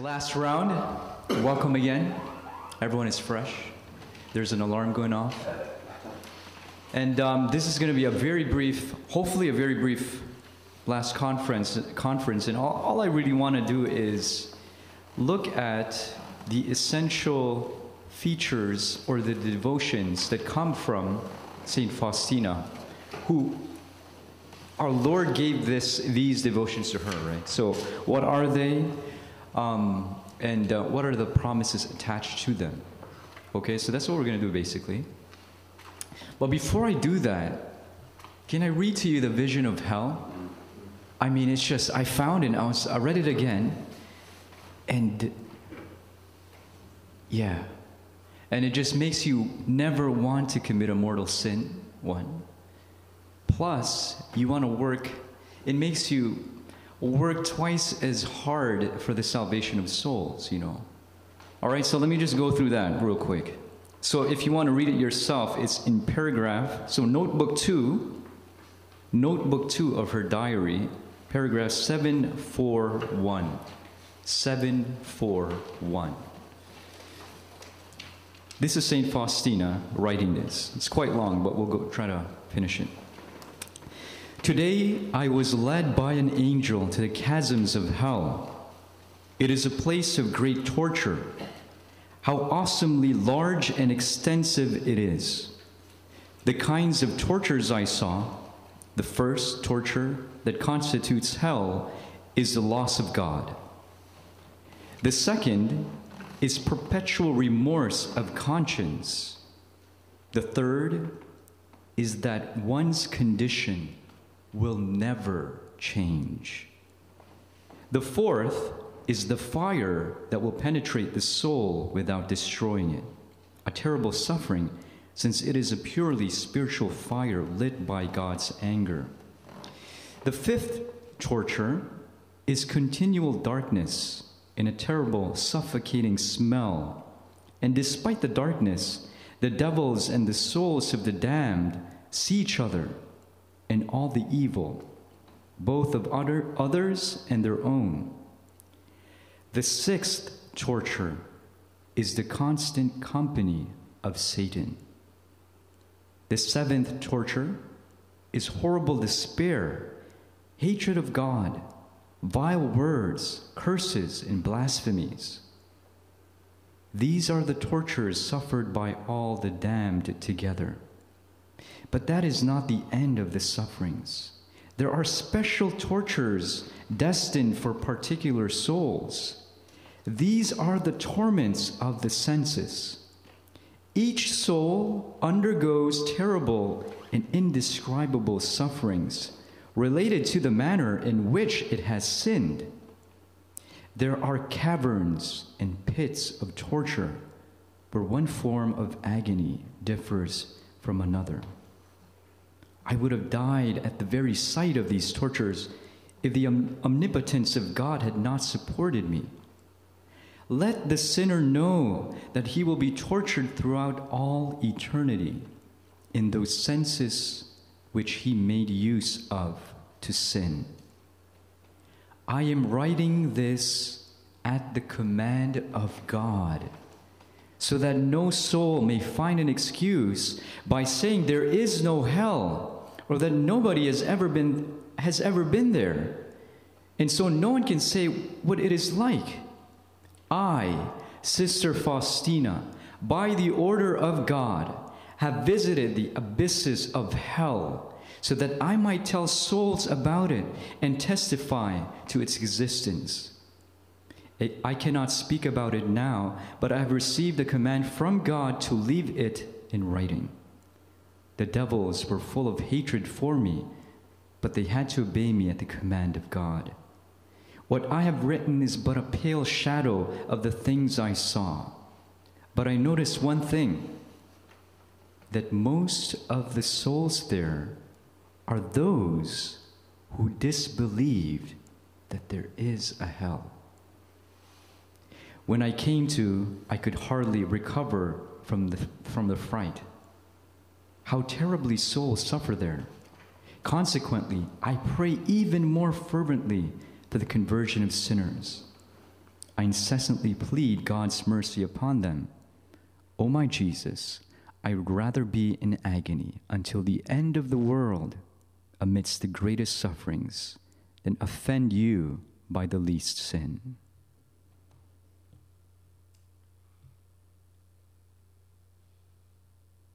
last round. Welcome again. Everyone is fresh. There's an alarm going off. And um, this is going to be a very brief, hopefully a very brief last conference. Conference, and all, all I really want to do is look at the essential features or the devotions that come from Saint Faustina, who our Lord gave this these devotions to her. Right. So, what are they? Um, and uh, what are the promises attached to them? Okay, so that's what we're going to do basically. But before I do that, can I read to you the vision of hell? I mean, it's just, I found it, I, was, I read it again, and yeah. And it just makes you never want to commit a mortal sin, one. Plus, you want to work, it makes you work twice as hard for the salvation of souls, you know. All right, so let me just go through that real quick. So if you want to read it yourself, it's in paragraph. So notebook 2, notebook 2 of her diary, paragraph 741. 741. This is St. Faustina writing this. It's quite long, but we'll go try to finish it. Today I was led by an angel to the chasms of hell. It is a place of great torture. How awesomely large and extensive it is. The kinds of tortures I saw, the first torture that constitutes hell is the loss of God. The second is perpetual remorse of conscience. The third is that one's condition will never change. The fourth is the fire that will penetrate the soul without destroying it, a terrible suffering since it is a purely spiritual fire lit by God's anger. The fifth torture is continual darkness and a terrible suffocating smell. And despite the darkness, the devils and the souls of the damned see each other and all the evil, both of other, others and their own. The sixth torture is the constant company of Satan. The seventh torture is horrible despair, hatred of God, vile words, curses, and blasphemies. These are the tortures suffered by all the damned together. But that is not the end of the sufferings. There are special tortures destined for particular souls. These are the torments of the senses. Each soul undergoes terrible and indescribable sufferings related to the manner in which it has sinned. There are caverns and pits of torture where one form of agony differs from another. I would have died at the very sight of these tortures if the omnipotence of God had not supported me. Let the sinner know that he will be tortured throughout all eternity in those senses which he made use of to sin. I am writing this at the command of God so that no soul may find an excuse by saying there is no hell or that nobody has ever been has ever been there. And so no one can say what it is like. I, Sister Faustina, by the order of God, have visited the abysses of hell so that I might tell souls about it and testify to its existence. I cannot speak about it now, but I have received a command from God to leave it in writing. The devils were full of hatred for me, but they had to obey me at the command of God. What I have written is but a pale shadow of the things I saw. But I noticed one thing that most of the souls there are those who disbelieved that there is a hell. When I came to, I could hardly recover from the, from the fright how terribly souls suffer there. Consequently, I pray even more fervently for the conversion of sinners. I incessantly plead God's mercy upon them. O my Jesus, I would rather be in agony until the end of the world amidst the greatest sufferings than offend you by the least sin.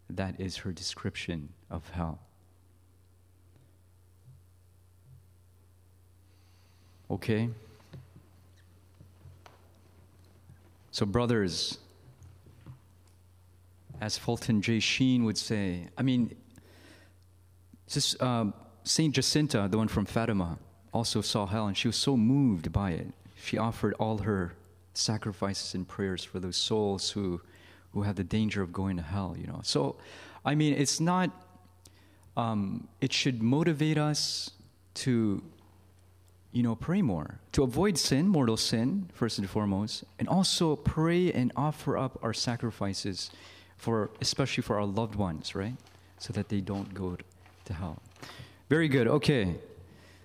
That is her description of hell. Okay? So, brothers, as Fulton J. Sheen would say, I mean, uh, Saint Jacinta, the one from Fatima, also saw hell, and she was so moved by it. She offered all her sacrifices and prayers for those souls who, who have the danger of going to hell. You know, so I mean, it's not. Um, it should motivate us to you know, pray more to avoid sin, mortal sin, first and foremost, and also pray and offer up our sacrifices for, especially for our loved ones, right? So that they don't go to hell. Very good. Okay.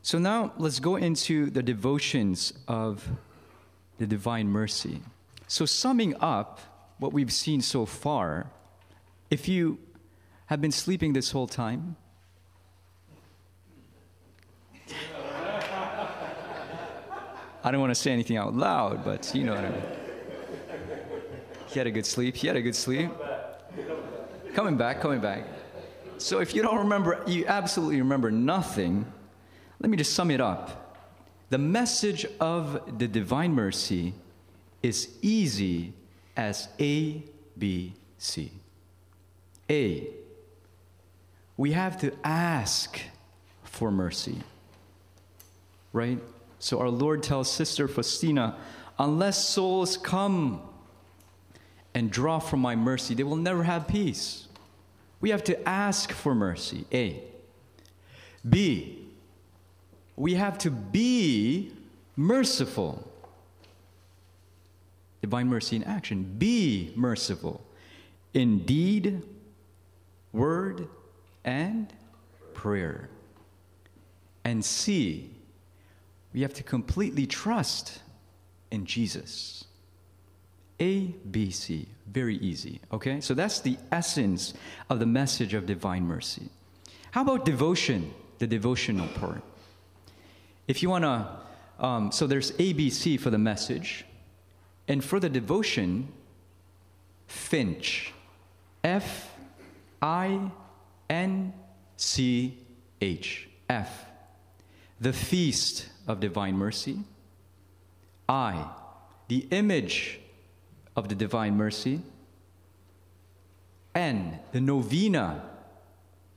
So now let's go into the devotions of the divine mercy. So, summing up what we've seen so far, if you have been sleeping this whole time, I don't want to say anything out loud, but you know what I mean. He had a good sleep. He had a good sleep. Coming back, coming back. So if you don't remember, you absolutely remember nothing, let me just sum it up. The message of the divine mercy is easy as A, B, C. A, we have to ask for mercy, right? So our Lord tells Sister Faustina, unless souls come and draw from my mercy, they will never have peace. We have to ask for mercy. A. B. We have to be merciful. Divine mercy in action. Be merciful in deed, word, and prayer. And C we have to completely trust in Jesus. A, B, C. Very easy, okay? So that's the essence of the message of divine mercy. How about devotion, the devotional part? If you want to, um, so there's A, B, C for the message. And for the devotion, Finch. F I N C H. F. The feast of divine mercy. I, the image of the divine mercy. N, the novena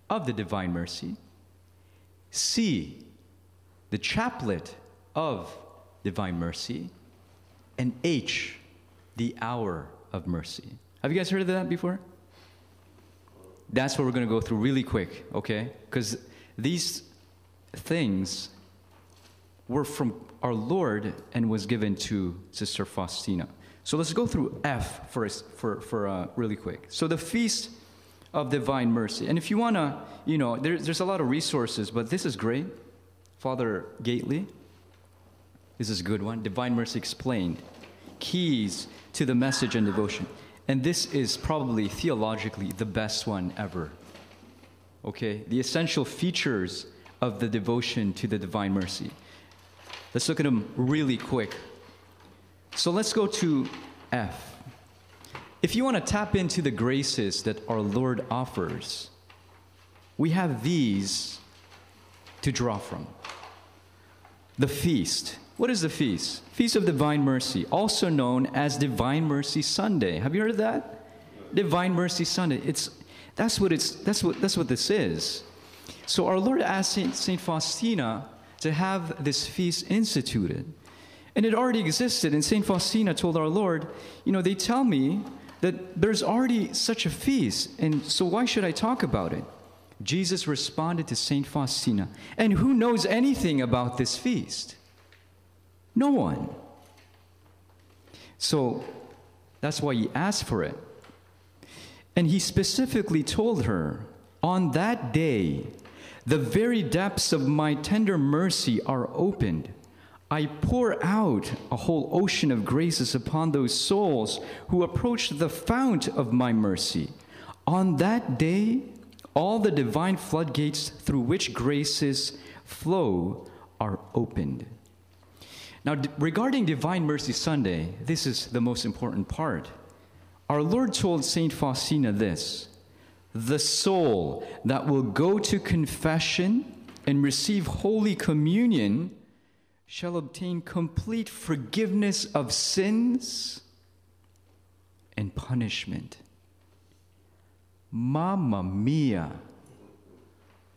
of the divine mercy. C, the chaplet of divine mercy. And H, the hour of mercy. Have you guys heard of that before? That's what we're going to go through really quick, okay? Because these things were from our Lord and was given to Sister Faustina. So let's go through F first for, for uh, really quick. So the Feast of Divine Mercy. And if you want to, you know, there, there's a lot of resources, but this is great. Father Gaitley, this is a good one. Divine Mercy Explained. Keys to the message and devotion. And this is probably theologically the best one ever. Okay? The essential features of the devotion to the divine mercy. Let's look at them really quick. So let's go to F. If you want to tap into the graces that our Lord offers, we have these to draw from. The feast. What is the feast? Feast of Divine Mercy, also known as Divine Mercy Sunday. Have you heard of that? Divine Mercy Sunday. It's that's what it's that's what that's what this is. So our Lord asked Saint, Saint Faustina to have this feast instituted. And it already existed. And St. Faustina told our Lord, You know, they tell me that there's already such a feast, and so why should I talk about it? Jesus responded to St. Faustina, And who knows anything about this feast? No one. So that's why he asked for it. And he specifically told her, On that day, the very depths of my tender mercy are opened. I pour out a whole ocean of graces upon those souls who approach the fount of my mercy. On that day, all the divine floodgates through which graces flow are opened. Now, regarding Divine Mercy Sunday, this is the most important part. Our Lord told St. Faustina this The soul that will go to confession and receive Holy Communion shall obtain complete forgiveness of sins and punishment. Mamma mia.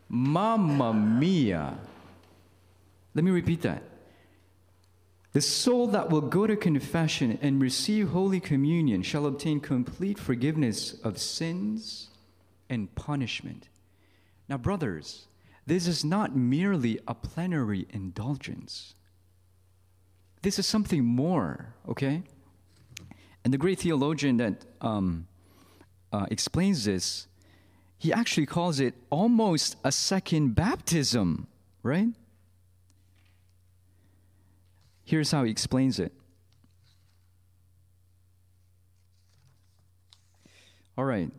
Mamma mia. Let me repeat that. The soul that will go to confession and receive Holy Communion shall obtain complete forgiveness of sins and punishment. Now, brothers, this is not merely a plenary indulgence. This is something more, okay? And the great theologian that um, uh, explains this, he actually calls it almost a second baptism, right? Here's how he explains it. All right.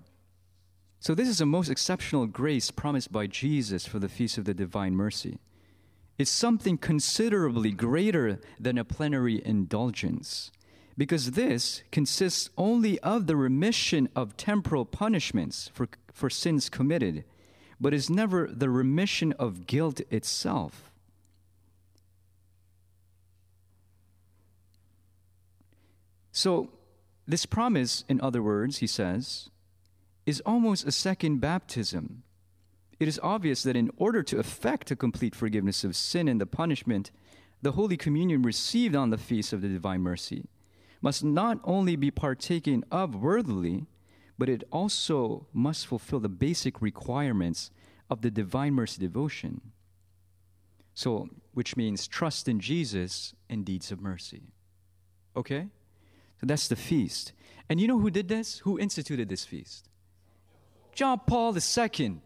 So, this is a most exceptional grace promised by Jesus for the Feast of the Divine Mercy. It's something considerably greater than a plenary indulgence, because this consists only of the remission of temporal punishments for, for sins committed, but is never the remission of guilt itself. So, this promise, in other words, he says, is almost a second baptism. It is obvious that in order to effect a complete forgiveness of sin and the punishment, the Holy Communion received on the feast of the Divine Mercy must not only be partaken of worthily, but it also must fulfill the basic requirements of the Divine Mercy devotion. So, which means trust in Jesus and deeds of mercy. Okay? That's the feast. And you know who did this? Who instituted this feast? John Paul II.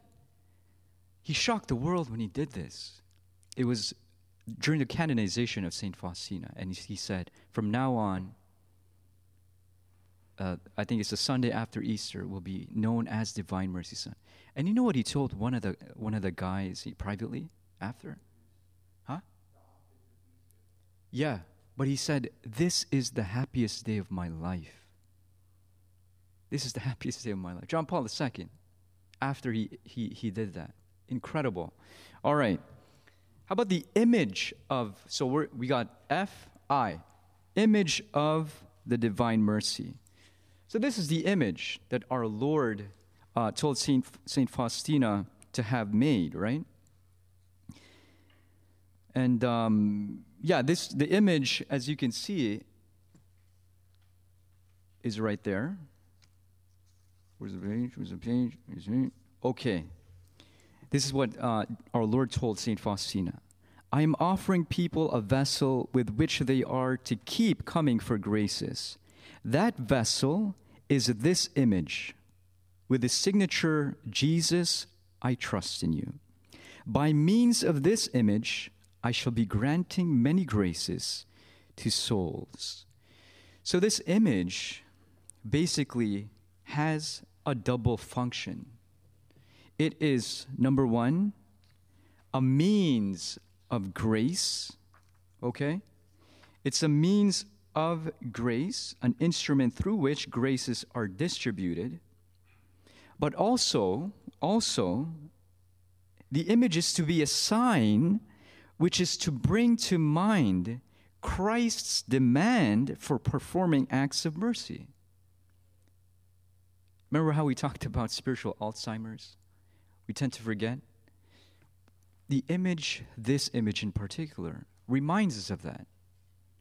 He shocked the world when he did this. It was during the canonization of St. Faustina, and he said, from now on, uh, I think it's the Sunday after Easter, will be known as Divine Mercy Sunday. And you know what he told one of the one of the guys privately after? Huh? Yeah, but he said, This is the happiest day of my life. This is the happiest day of my life. John Paul II, after he, he, he did that. Incredible. All right. How about the image of, so we we got F, I, image of the divine mercy. So this is the image that our Lord uh, told Saint, Saint Faustina to have made, right? And um, yeah, this the image, as you can see, is right there. Where's the page? Where's the page? Okay. This is what uh, our Lord told Saint Faustina. I am offering people a vessel with which they are to keep coming for graces. That vessel is this image with the signature, Jesus, I trust in you. By means of this image, I shall be granting many graces to souls. So, this image basically has a double function. It is, number one, a means of grace, okay? It's a means of grace, an instrument through which graces are distributed. But also, also, the image is to be a sign which is to bring to mind Christ's demand for performing acts of mercy. Remember how we talked about spiritual Alzheimer's? We tend to forget. The image, this image in particular, reminds us of that,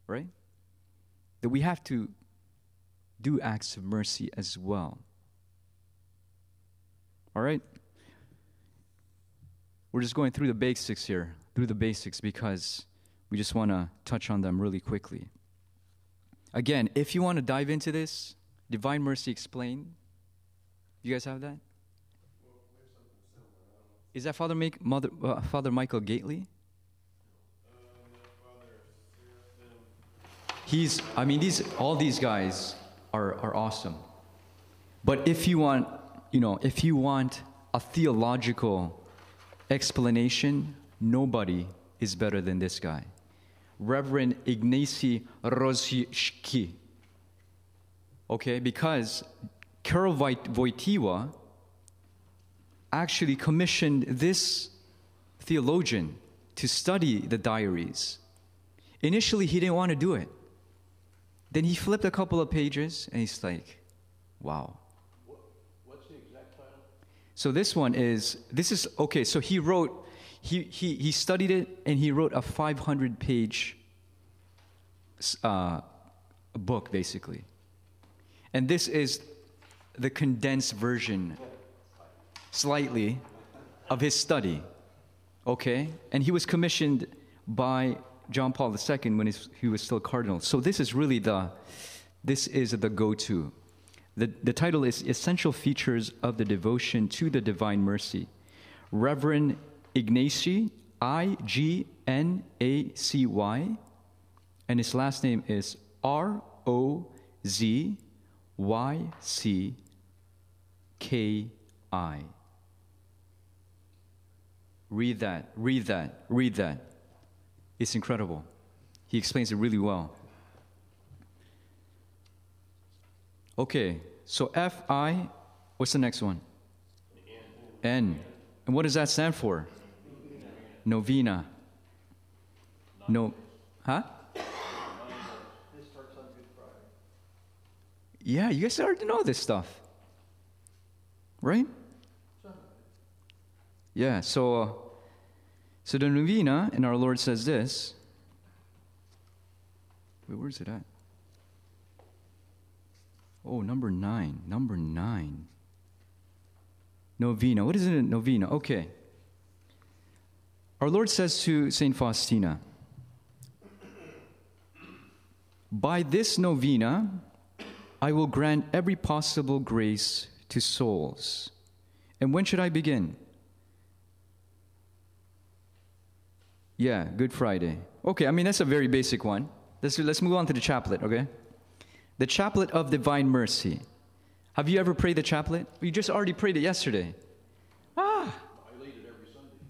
right? That we have to do acts of mercy as well. All right? We're just going through the basics here through the basics because we just want to touch on them really quickly. Again, if you want to dive into this, Divine Mercy Explained, you guys have that? Is that Father, Make, Mother, uh, Father Michael Gaitley? He's, I mean, these, all these guys are, are awesome. But if you want, you know, if you want a theological explanation, nobody is better than this guy. Reverend Ignacy Rozycki. Okay, because Karol Wojtyła actually commissioned this theologian to study the diaries. Initially, he didn't want to do it. Then he flipped a couple of pages and he's like, wow. What's the exact title? So this one is, this is, okay, so he wrote, he, he, he studied it and he wrote a 500 page uh, book, basically. And this is the condensed version, slightly, of his study. Okay? And he was commissioned by John Paul II when he was still cardinal. So this is really the, this is the go-to. The, the title is Essential Features of the Devotion to the Divine Mercy. Reverend Ignacy, I G N A C Y, and his last name is R O Z Y C K I. Read that, read that, read that. It's incredible. He explains it really well. Okay, so F I, what's the next one? N. And what does that stand for? Novena. No, huh? Yeah, you guys already know this stuff. Right? Yeah, so so the novena, and our Lord says this. Wait, where's it at? Oh, number nine. Number nine. Novena. What is it? Novena. Okay. Our Lord says to Saint Faustina, By this novena, I will grant every possible grace to souls. And when should I begin? Yeah, Good Friday. Okay, I mean, that's a very basic one. Let's, let's move on to the chaplet, okay? The chaplet of divine mercy. Have you ever prayed the chaplet? You just already prayed it yesterday. Ah! I lead it every Sunday.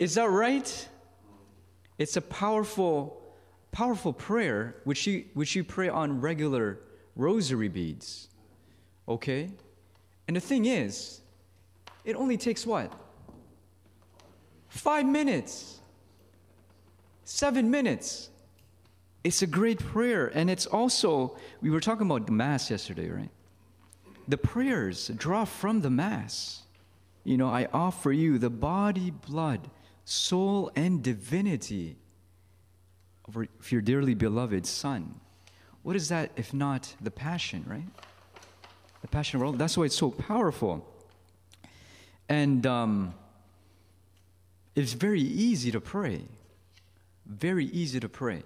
Is that right? It's a powerful, powerful prayer which you, which you pray on regular rosary beads. Okay? And the thing is, it only takes what? Five minutes. Seven minutes. It's a great prayer. And it's also, we were talking about the Mass yesterday, right? The prayers draw from the Mass. You know, I offer you the body, blood, soul, and divinity of your dearly beloved Son. What is that if not the passion, right? The passion of Lord. That's why it's so powerful. And um, it's very easy to pray very easy to pray.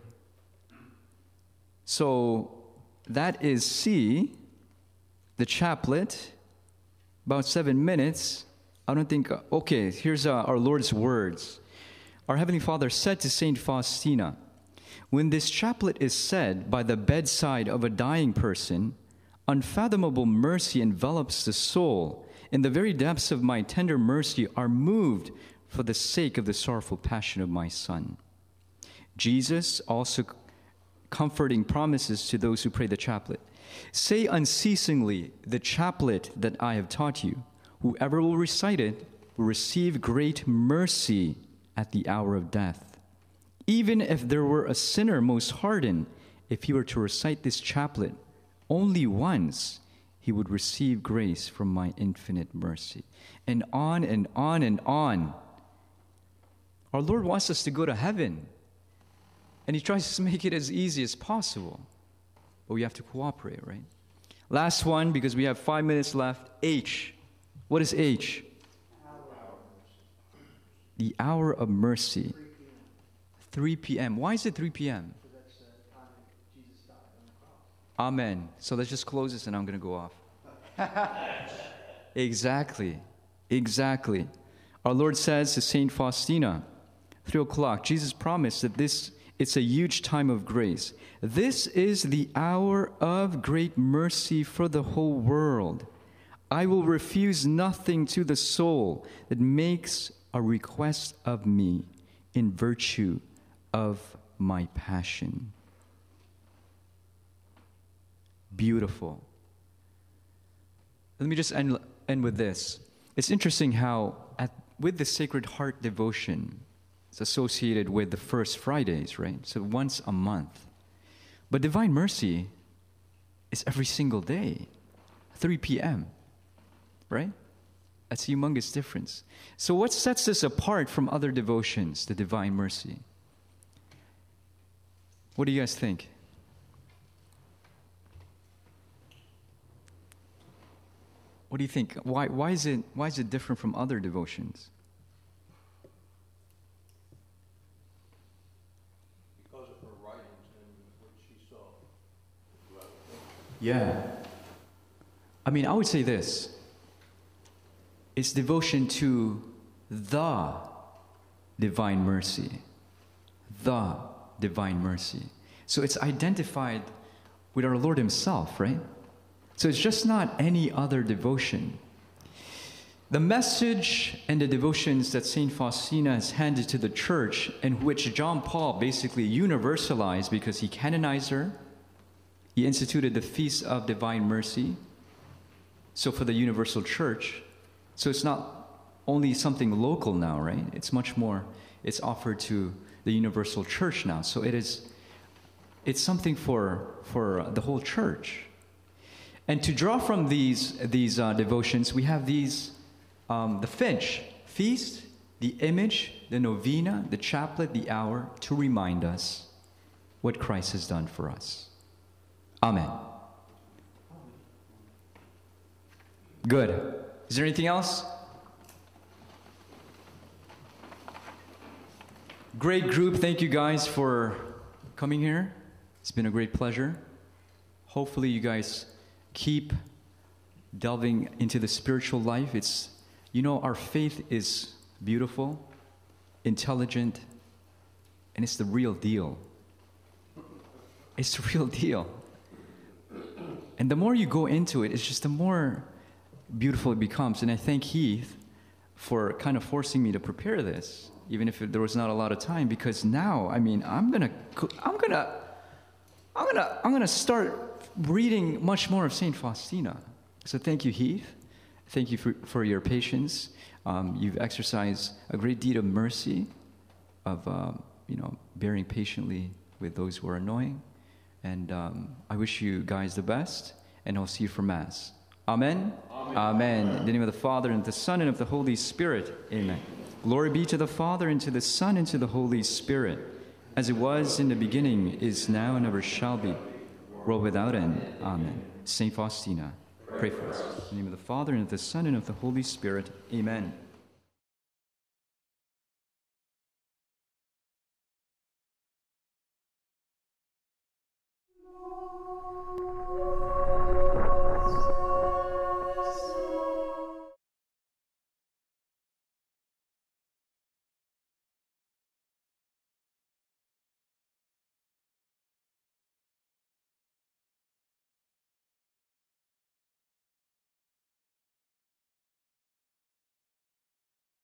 So that is C, the chaplet, about seven minutes. I don't think, okay, here's uh, our Lord's words. Our Heavenly Father said to Saint Faustina, When this chaplet is said by the bedside of a dying person, unfathomable mercy envelops the soul, and the very depths of my tender mercy are moved for the sake of the sorrowful passion of my Son. Jesus also comforting promises to those who pray the chaplet. Say unceasingly the chaplet that I have taught you. Whoever will recite it will receive great mercy at the hour of death. Even if there were a sinner most hardened, if he were to recite this chaplet only once, he would receive grace from my infinite mercy. And on and on and on. Our Lord wants us to go to heaven. And he tries to make it as easy as possible. But we have to cooperate, right? Last one, because we have five minutes left. H. What is H? The hour of mercy. 3 p.m. Why is it 3 p.m.? Amen. So let's just close this and I'm going to go off. exactly. Exactly. Our Lord says to St. Faustina, 3 o'clock, Jesus promised that this It's a huge time of grace. This is the hour of great mercy for the whole world. I will refuse nothing to the soul that makes a request of me in virtue of my passion. Beautiful. Let me just end, end with this. It's interesting how, at, with the Sacred Heart devotion, it's associated with the first Fridays, right? So once a month. But Divine Mercy is every single day, 3 p.m., right? That's a humongous difference. So, what sets this apart from other devotions, the Divine Mercy? What do you guys think? What do you think? Why, why, is it, why is it different from other devotions? Because of her writings and what she saw Yeah. I mean, I would say this it's devotion to the divine mercy. The divine mercy. So it's identified with our Lord Himself, right? So it's just not any other devotion. The message and the devotions that St. Faustina has handed to the church, and which John Paul basically universalized because he canonized her, he instituted the Feast of Divine Mercy. So for the universal church, so it's not only something local now, right? It's much more, it's offered to the universal church now. So it is, it's something for, for the whole church. And to draw from these, these uh, devotions, we have these um, the finch, feast, the image, the novena, the chaplet, the hour, to remind us what Christ has done for us. Amen. Good. Is there anything else? Great group. Thank you guys for coming here. It's been a great pleasure. Hopefully, you guys keep delving into the spiritual life. It's, you know, our faith is beautiful, intelligent, and it's the real deal. It's the real deal. And the more you go into it, it's just the more beautiful it becomes. And I thank Heath for kind of forcing me to prepare this, even if there was not a lot of time, because now, I mean, I'm gonna, I'm gonna, I'm gonna, I'm gonna start reading much more of Saint Faustina. So thank you, Heath. Thank you for, for your patience. Um, you've exercised a great deed of mercy, of uh, you know, bearing patiently with those who are annoying. And um, I wish you guys the best, and I'll see you for Mass. Amen? Amen. Amen. In the name of the Father, and of the Son, and of the Holy Spirit. Amen. Glory be to the Father, and to the Son, and to the Holy Spirit, as it was in the beginning, is now, and ever shall be, world without end. Amen. Saint Faustina, pray for us. In the name of the Father, and of the Son, and of the Holy Spirit. Amen.